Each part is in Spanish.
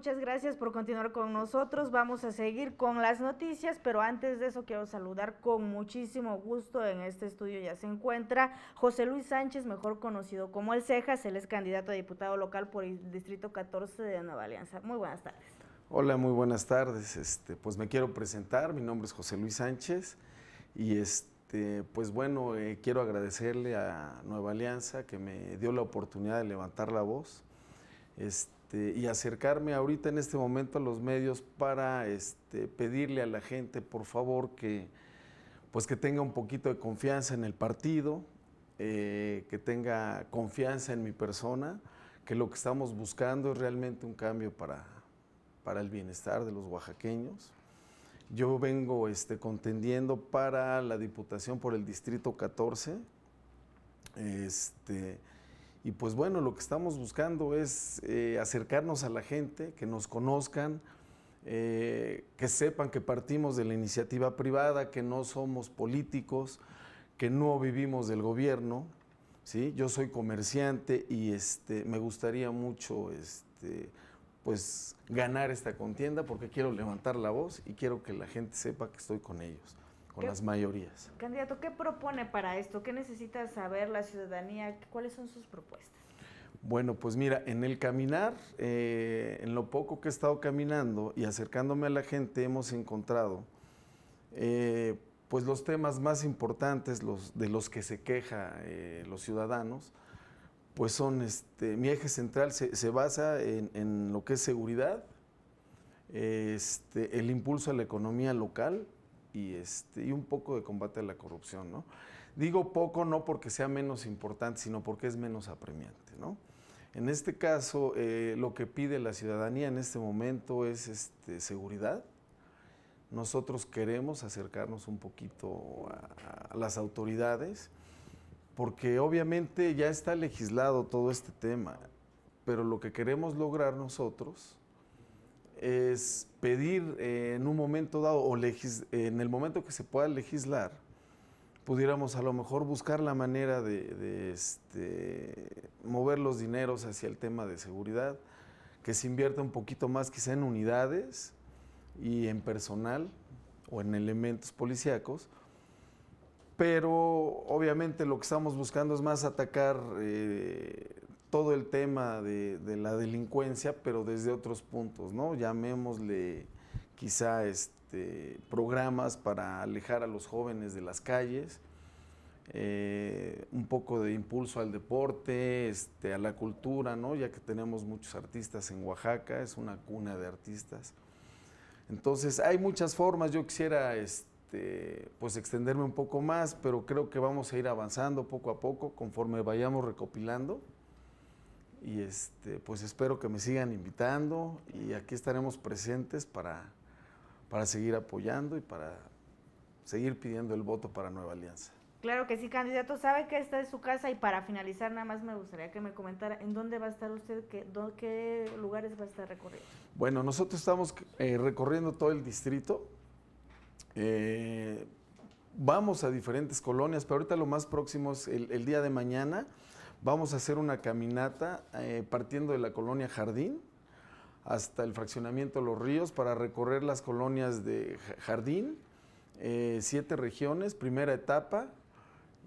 muchas gracias por continuar con nosotros. Vamos a seguir con las noticias, pero antes de eso quiero saludar con muchísimo gusto. En este estudio ya se encuentra José Luis Sánchez, mejor conocido como El Cejas. Él es candidato a diputado local por el Distrito 14 de Nueva Alianza. Muy buenas tardes. Hola, muy buenas tardes. Este, pues me quiero presentar. Mi nombre es José Luis Sánchez y este, pues bueno, eh, quiero agradecerle a Nueva Alianza que me dio la oportunidad de levantar la voz. Este, este, y acercarme ahorita en este momento a los medios para este, pedirle a la gente, por favor, que, pues que tenga un poquito de confianza en el partido, eh, que tenga confianza en mi persona, que lo que estamos buscando es realmente un cambio para, para el bienestar de los oaxaqueños. Yo vengo este, contendiendo para la Diputación por el Distrito 14. Este, y pues bueno, lo que estamos buscando es eh, acercarnos a la gente, que nos conozcan, eh, que sepan que partimos de la iniciativa privada, que no somos políticos, que no vivimos del gobierno. ¿sí? Yo soy comerciante y este, me gustaría mucho este, pues, ganar esta contienda porque quiero levantar la voz y quiero que la gente sepa que estoy con ellos con las mayorías. Candidato, ¿qué propone para esto? ¿Qué necesita saber la ciudadanía? ¿Cuáles son sus propuestas? Bueno, pues mira, en el caminar, eh, en lo poco que he estado caminando y acercándome a la gente, hemos encontrado eh, pues los temas más importantes los, de los que se queja eh, los ciudadanos, pues son, este, mi eje central se, basa en, en, lo que es seguridad, este, el impulso a la economía local, y, este, y un poco de combate a la corrupción. ¿no? Digo poco no porque sea menos importante, sino porque es menos apremiante. ¿no? En este caso, eh, lo que pide la ciudadanía en este momento es este, seguridad. Nosotros queremos acercarnos un poquito a, a las autoridades, porque obviamente ya está legislado todo este tema, pero lo que queremos lograr nosotros es pedir eh, en un momento dado o en el momento que se pueda legislar, pudiéramos a lo mejor buscar la manera de, este, mover los dineros hacia el tema de seguridad, que se invierta un poquito más quizá en unidades y en personal o en elementos policíacos, pero obviamente lo que estamos buscando es más atacar eh, todo el tema de, la delincuencia, pero desde otros puntos, ¿no? Llamémosle quizá este, programas para alejar a los jóvenes de las calles, eh, un poco de impulso al deporte, este, a la cultura, ¿no? Ya que tenemos muchos artistas en Oaxaca, es una cuna de artistas. Entonces, hay muchas formas, yo quisiera este, pues extenderme un poco más, pero creo que vamos a ir avanzando poco a poco conforme vayamos recopilando y este, pues espero que me sigan invitando y aquí estaremos presentes para, para seguir apoyando y para seguir pidiendo el voto para Nueva Alianza. Claro que sí, candidato, sabe que esta es su casa y para finalizar nada más me gustaría que me comentara en dónde va a estar usted, qué, qué lugares va a estar recorriendo. Bueno, nosotros estamos eh, recorriendo todo el distrito. Eh, vamos a diferentes colonias, pero ahorita lo más próximo es el día de mañana. Vamos a hacer una caminata eh, partiendo de la colonia Jardín hasta el fraccionamiento Los Ríos para recorrer las colonias de Jardín, eh, siete regiones, primera etapa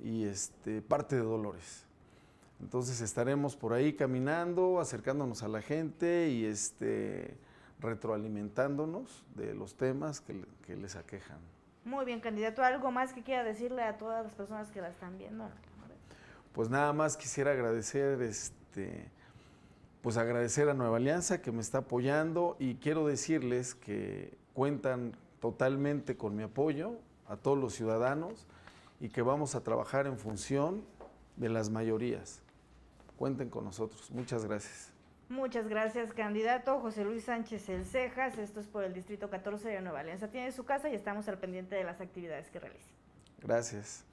y este, parte de Dolores. Entonces estaremos por ahí caminando, acercándonos a la gente y este, retroalimentándonos de los temas que, que les aquejan. Muy bien, candidato. ¿Algo más que quiera decirle a todas las personas que la están viendo? Pues nada más quisiera agradecer, este, pues agradecer a Nueva Alianza que me está apoyando y quiero decirles que cuentan totalmente con mi apoyo a todos los ciudadanos y que vamos a trabajar en función de las mayorías. Cuenten con nosotros. Muchas gracias. Muchas gracias, candidato José Luis Sánchez El Cejas. Esto es por el Distrito 14 de Nueva Alianza. Tiene su casa y estamos al pendiente de las actividades que realice. Gracias.